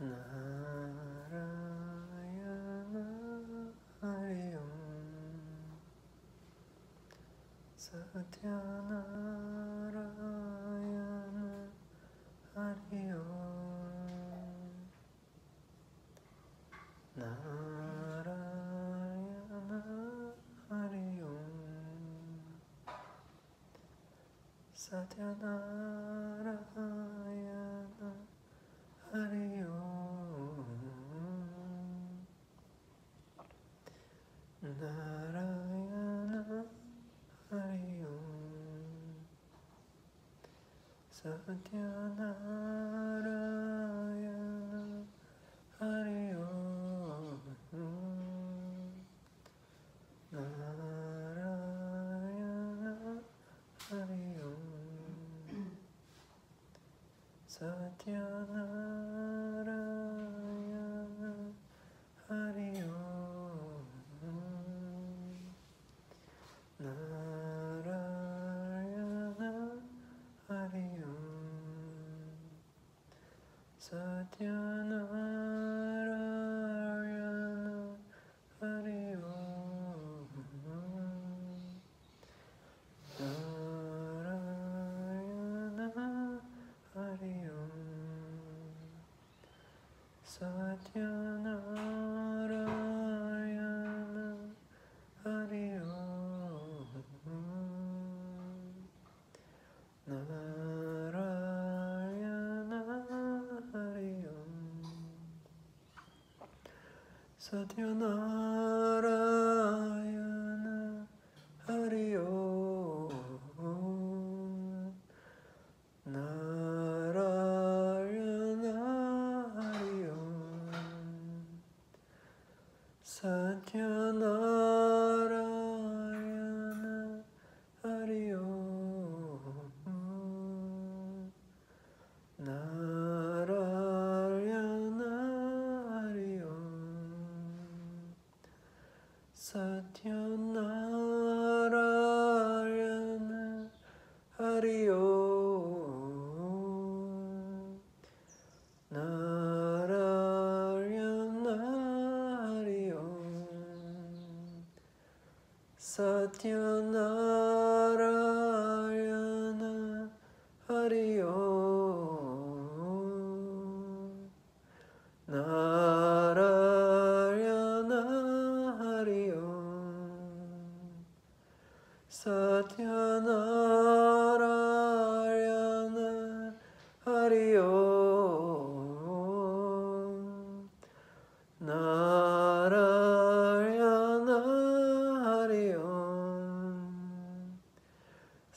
Narayana Hari Om Satyanarayana Hari Om Narayana Hari Om Satyanarayana Hari Om Narayana Hari Om Satyanarayana Satyanarayana Hari Om. Narayana Hari Om. Satyanarayana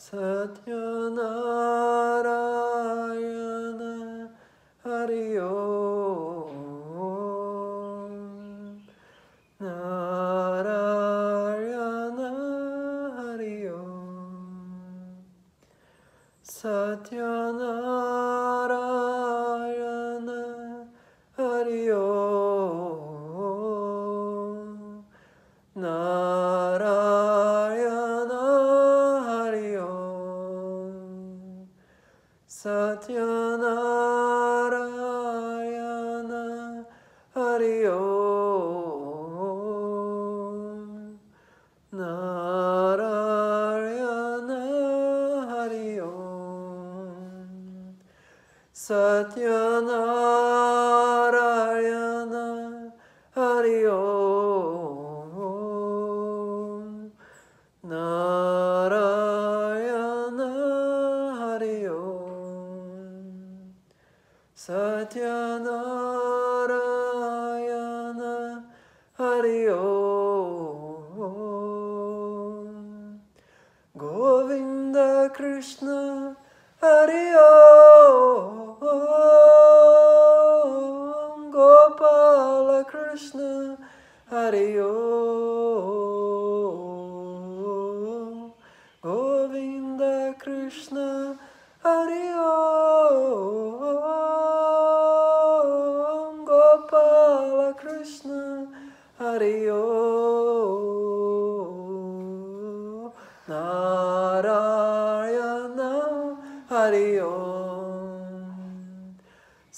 Satyanara Satyanarayana Hari Om. Narayana Hari Om. Satyanarayana Krishna, Hari Om, Govinda Krishna.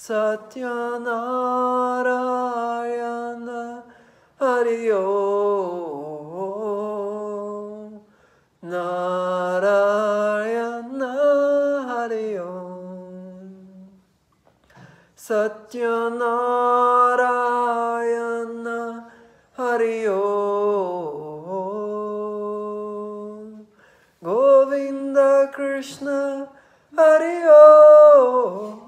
Satyanarayana Hari Om. Narayana Hari Om. Satyanarayana Hari Om. Govinda Krishna Hari Om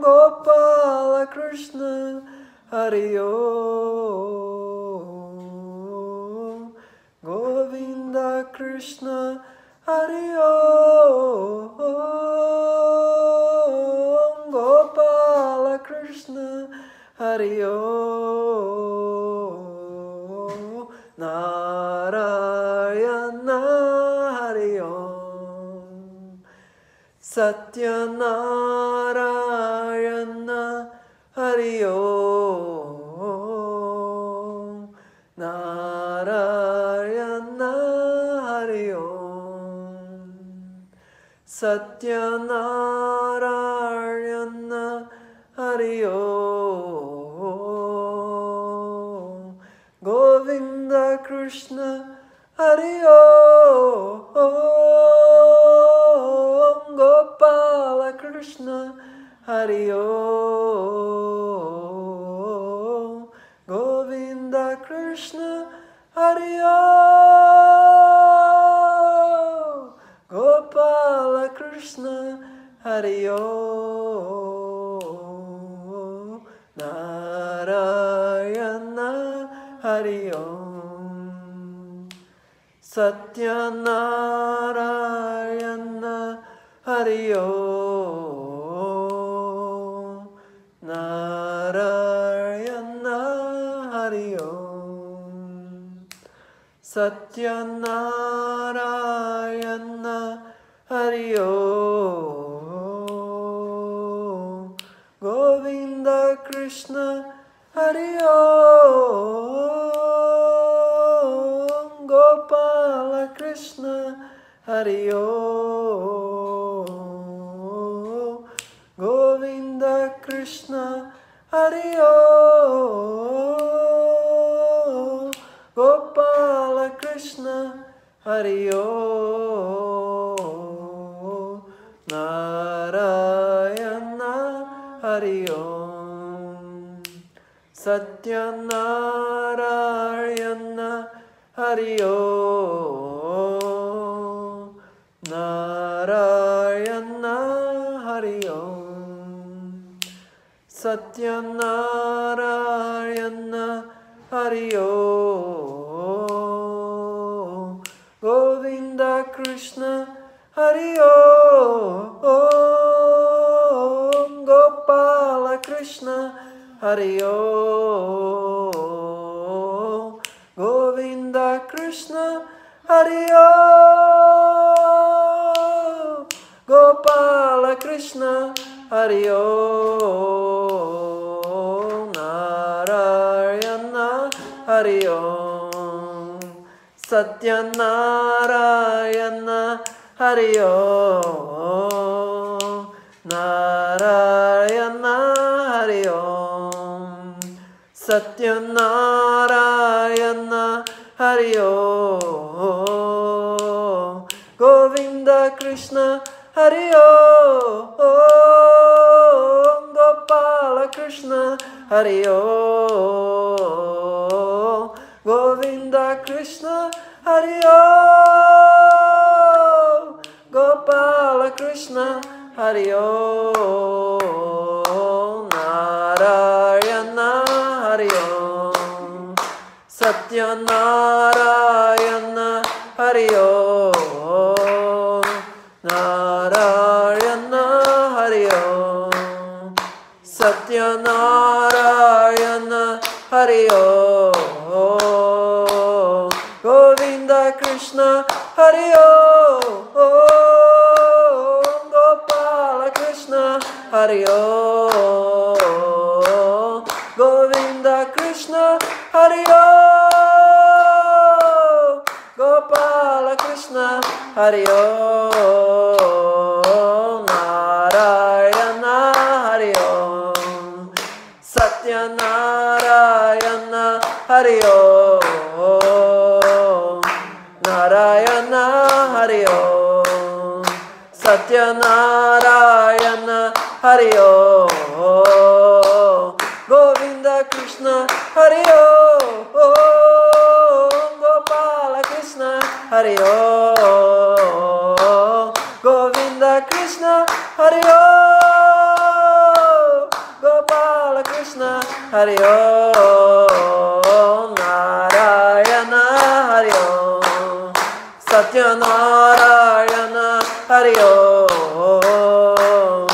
Gopala Krishna Hari Om Govinda Krishna Hari Om Gopala Krishna Hari Satyanarayana Hari Om. Narayana Hari Om. Satyanarayana Hari Om. Govinda Krishna Hari Om Gopala Krishna Hari Om. Govinda Krishna Hari Om. Gopala Krishna Hari Om. Narayana Hari Om. Satyanarayana Hari Om Narayana Hari Om Satyanarayana Hari Om Govinda Krishna Hari Om Hari Om Satyanarayana Hari Om Narayana Hari Om Satyanarayana Hari Om Govinda Krishna Hari Om Gopala Krishna Hari Om Govinda Krishna Hari Om Gopala Krishna Hari Om Narayana Hari Om Satyanarayana Hari Om Narayana Satyanarayana Hari Om Govinda Krishna Hari Om Gopala Krishna Hari Om Govinda Krishna Hari Narayana Hari Om. Satya Narayana Hari Om. Narayana Hari Om. Satya Narayana Hari Om. Govinda Krishna Hari Om Gopala Krishna Hari Om. Hari Om Gopala Krishna Hari Om Narayana Hari Om Satya Narayana Hari Om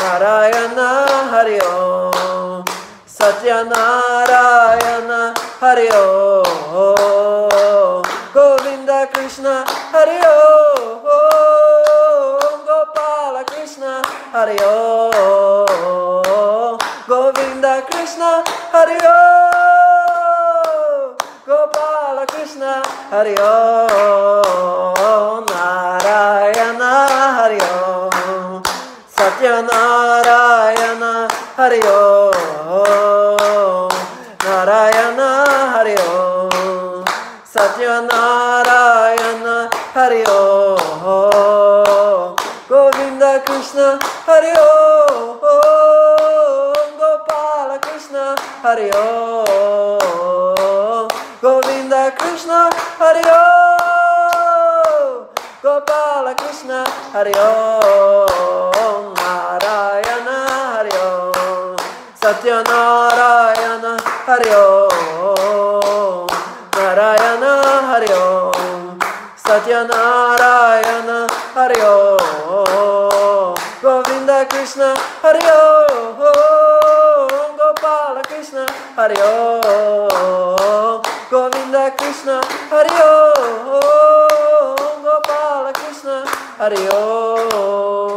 Narayana Hari Om Satya Narayana Hari Om Govinda Krishna Hari Om Hari Om Govinda Krishna Hari Om Gopala Krishna Hari Om Narayana Hari Om Satya Narayana Hari Om Hari Om. Govinda Krishna Hari Om. Gopala Krishna Hari Om. Narayana Hari Om. Satya Narayana Hari Om. Narayana Hari Om. Satya Narayana Hari Om. Govinda Krishna Hari Om Hari Om. Govinda Krishna Hari Om. Gopala Krishna Hari Om.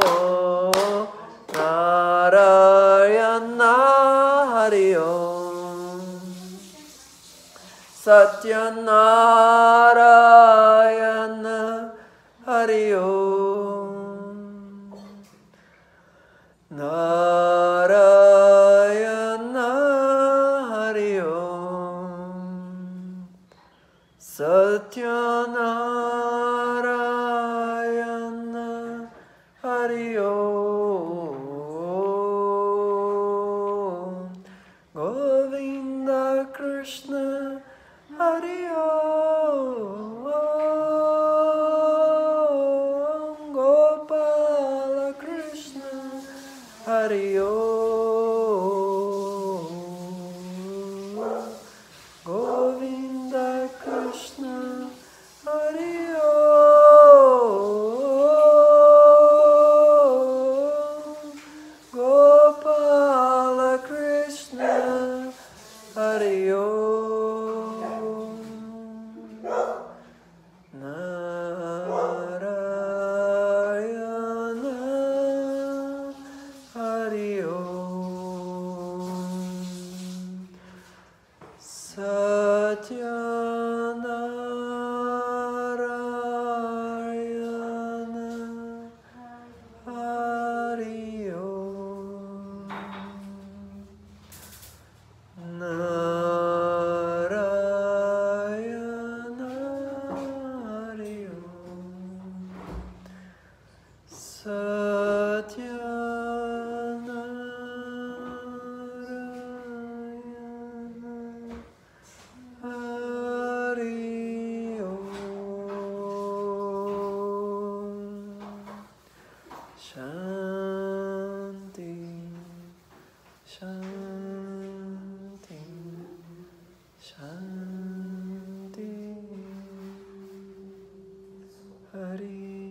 Narayana Hari Om. Satyanarayana Satyanarayana Satyanarayana